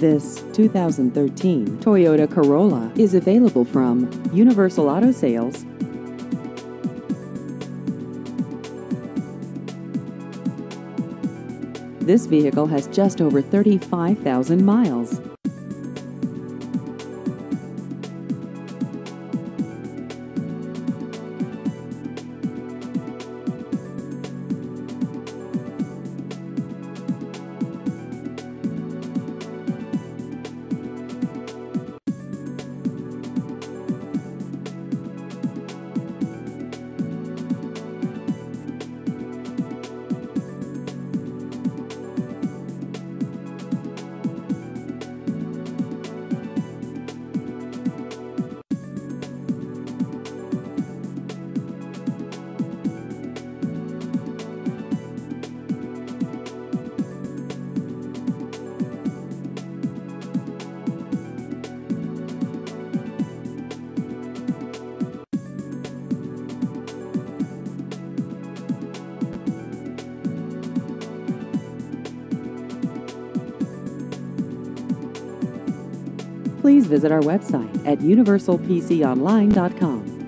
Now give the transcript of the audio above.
This 2013 Toyota Corolla is available from Universal Auto Sales. This vehicle has just over 35,000 miles. Please visit our website at universalpconline.com.